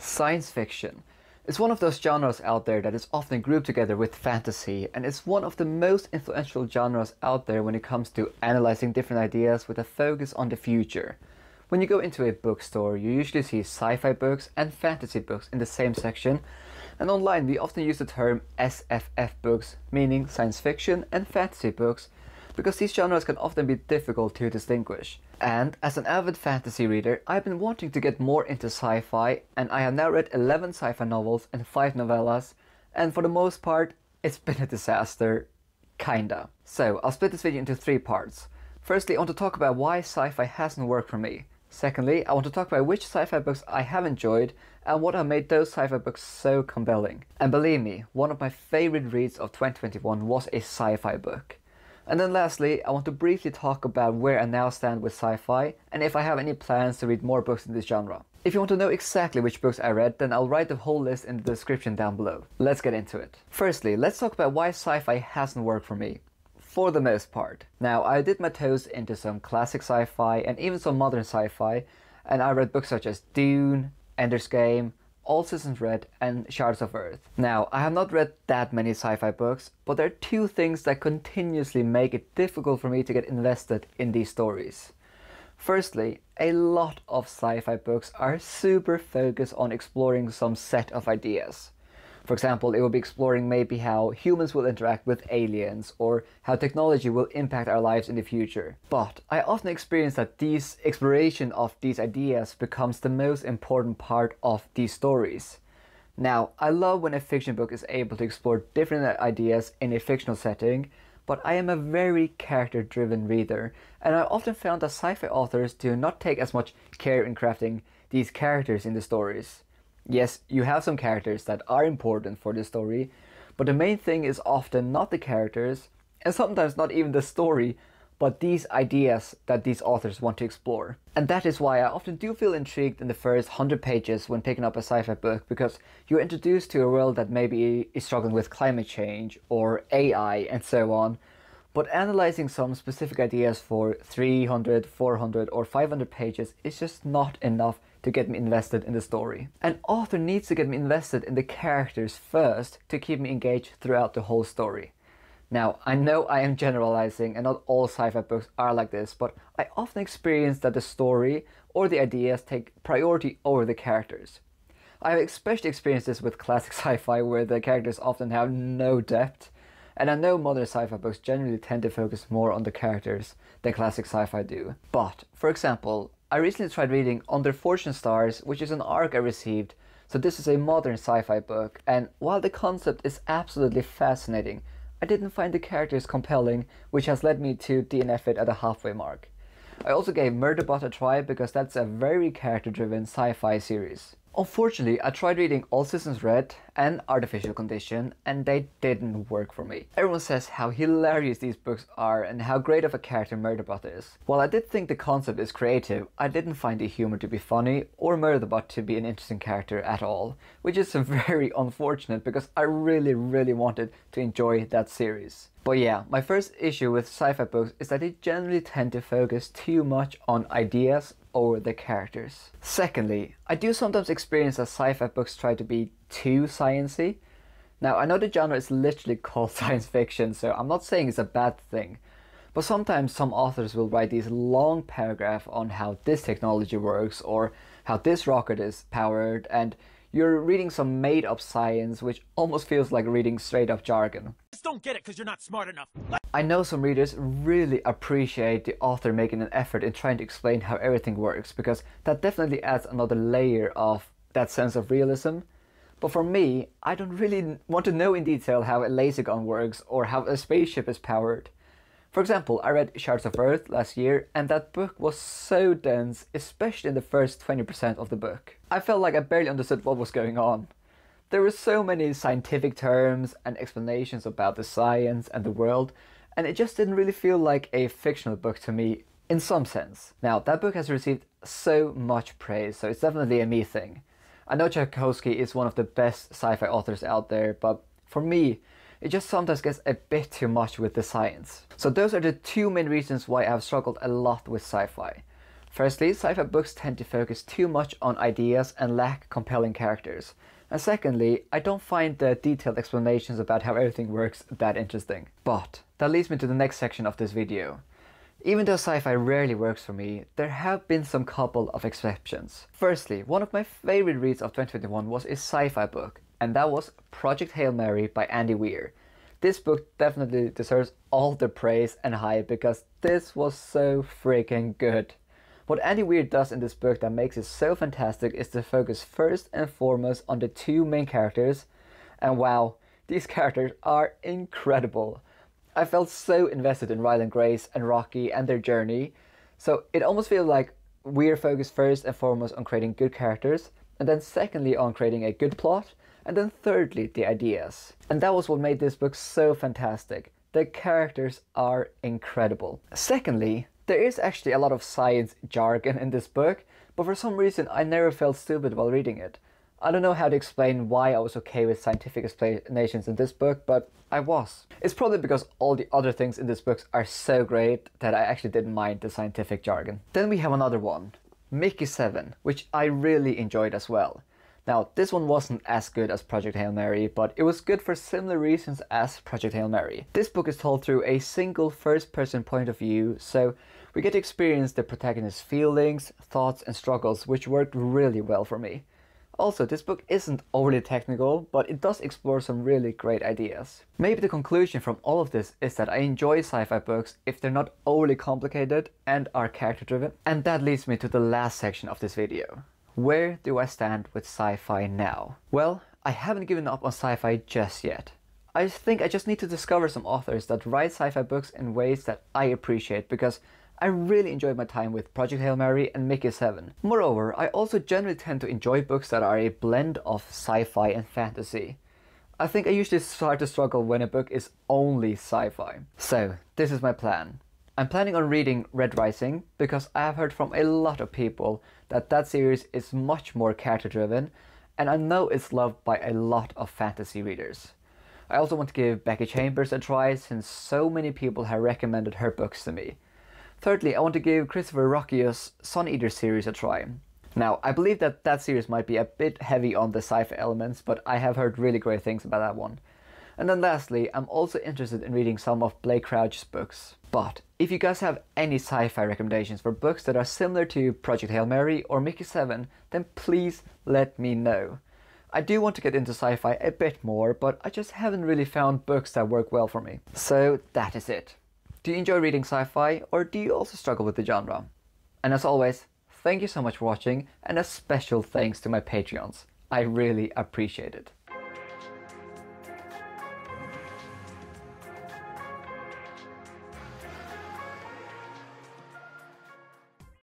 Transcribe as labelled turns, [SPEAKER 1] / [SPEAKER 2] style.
[SPEAKER 1] Science fiction. is one of those genres out there that is often grouped together with fantasy, and it's one of the most influential genres out there when it comes to analyzing different ideas with a focus on the future. When you go into a bookstore, you usually see sci fi books and fantasy books in the same section, and online we often use the term SFF books, meaning science fiction and fantasy books, because these genres can often be difficult to distinguish. And as an avid fantasy reader, I've been wanting to get more into sci fi, and I have now read 11 sci fi novels and 5 novellas, and for the most part, it's been a disaster. Kinda. So, I'll split this video into three parts. Firstly, I want to talk about why sci fi hasn't worked for me. Secondly, I want to talk about which sci fi books I have enjoyed and what have made those sci fi books so compelling. And believe me, one of my favorite reads of 2021 was a sci fi book. And then lastly, I want to briefly talk about where I now stand with sci-fi and if I have any plans to read more books in this genre. If you want to know exactly which books I read, then I'll write the whole list in the description down below. Let's get into it. Firstly, let's talk about why sci-fi hasn't worked for me. For the most part. Now, I did my toes into some classic sci-fi and even some modern sci-fi, and I read books such as Dune, Ender's Game, all Systems Red, and Shards of Earth. Now, I have not read that many sci fi books, but there are two things that continuously make it difficult for me to get invested in these stories. Firstly, a lot of sci fi books are super focused on exploring some set of ideas. For example, it will be exploring maybe how humans will interact with aliens or how technology will impact our lives in the future. But I often experience that these exploration of these ideas becomes the most important part of these stories. Now, I love when a fiction book is able to explore different ideas in a fictional setting, but I am a very character driven reader, and I often found that sci fi authors do not take as much care in crafting these characters in the stories. Yes, you have some characters that are important for the story, but the main thing is often not the characters, and sometimes not even the story, but these ideas that these authors want to explore. And that is why I often do feel intrigued in the first 100 pages when picking up a sci fi book, because you're introduced to a world that maybe is struggling with climate change or AI and so on. But analyzing some specific ideas for 300, 400, or 500 pages is just not enough to get me invested in the story. An author needs to get me invested in the characters first to keep me engaged throughout the whole story. Now, I know I am generalizing and not all sci fi books are like this, but I often experience that the story or the ideas take priority over the characters. I have especially experienced this with classic sci fi where the characters often have no depth, and I know modern sci fi books generally tend to focus more on the characters than classic sci fi do. But, for example, I recently tried reading Under Fortunate Stars, which is an arc I received. So this is a modern sci-fi book, and while the concept is absolutely fascinating, I didn't find the characters compelling, which has led me to DNF it at a halfway mark. I also gave Murderbot a try because that's a very character-driven sci-fi series. Unfortunately, I tried reading All Systems Red and Artificial Condition, and they didn't work for me. Everyone says how hilarious these books are and how great of a character Murderbot is. While I did think the concept is creative, I didn't find the humor to be funny or Murderbot to be an interesting character at all, which is very unfortunate because I really, really wanted to enjoy that series. But yeah, my first issue with sci-fi books is that they generally tend to focus too much on ideas over the characters. Secondly, I do sometimes experience that sci-fi books try to be too sciency. Now, I know the genre is literally called science fiction, so I'm not saying it's a bad thing. But sometimes some authors will write these long paragraphs on how this technology works or how this rocket is powered, and you're reading some made up science which almost feels like reading straight up jargon.
[SPEAKER 2] Just don't get it because you're not smart enough.
[SPEAKER 1] I know some readers really appreciate the author making an effort in trying to explain how everything works because that definitely adds another layer of that sense of realism. But for me, I don't really want to know in detail how a laser gun works or how a spaceship is powered. For example, I read Shards of Earth last year, and that book was so dense, especially in the first 20% of the book. I felt like I barely understood what was going on. There were so many scientific terms and explanations about the science and the world, and it just didn't really feel like a fictional book to me in some sense. Now, that book has received so much praise, so it's definitely a me thing. I know Tchaikovsky is one of the best sci fi authors out there, but for me, it just sometimes gets a bit too much with the science. So those are the two main reasons why I've struggled a lot with sci-fi. Firstly, sci fi books tend to focus too much on ideas and lack compelling characters. And secondly, I don't find the detailed explanations about how everything works that interesting. But that leads me to the next section of this video. Even though sci-fi rarely works for me, there have been some couple of exceptions. Firstly, one of my favorite reads of 2021 was a sci-fi book, and that was Project Hail Mary by Andy Weir. This book definitely deserves all the praise and hype because this was so freaking good. What Andy Weir does in this book that makes it so fantastic is to focus first and foremost on the two main characters, and wow, these characters are incredible. I felt so invested in Ryland Grace and Rocky and their journey, so it almost feels like Weir focused first and foremost on creating good characters, and then secondly on creating a good plot, and then thirdly the ideas. And that was what made this book so fantastic. The characters are incredible. Secondly, there is actually a lot of science jargon in this book, but for some reason I never felt stupid while reading it. I don't know how to explain why I was okay with scientific explanations in this book, but I was. It's probably because all the other things in this book are so great that I actually didn't mind the scientific jargon. Then we have another one, Mickey 7, which I really enjoyed as well. Now, this one wasn't as good as Project Hail Mary, but it was good for similar reasons as Project Hail Mary. This book is told through a single first person point of view, so we get to experience the protagonist's feelings, thoughts, and struggles, which worked really well for me. Also, this book isn't overly technical, but it does explore some really great ideas. Maybe the conclusion from all of this is that I enjoy sci-fi books if they're not overly complicated and are character driven. And that leads me to the last section of this video. Where do I stand with sci-fi now? Well, I haven't given up on sci-fi just yet. I think I just need to discover some authors that write sci-fi books in ways that I appreciate because I really enjoyed my time with Project Hail Mary and Mickey 7. Moreover, I also generally tend to enjoy books that are a blend of sci-fi and fantasy. I think I usually start to struggle when a book is only sci-fi. So, this is my plan. I'm planning on reading Red Rising because I have heard from a lot of people that that series is much more character driven and I know it's loved by a lot of fantasy readers. I also want to give Becky Chambers a try since so many people have recommended her books to me. Thirdly, I want to give Christopher Ruocchio's Sun Eater series a try. Now, I believe that that series might be a bit heavy on the sci-fi elements, but I have heard really great things about that one. And then lastly, I'm also interested in reading some of Blake Crouch's books. But if you guys have any sci-fi recommendations for books that are similar to Project Hail Mary or Mickey 7, then please let me know. I do want to get into sci-fi a bit more, but I just haven't really found books that work well for me. So that is it. Do you enjoy reading sci-fi or do you also struggle with the genre? And as always, thank you so much for watching and a special thanks to my Patreons. I really appreciate it.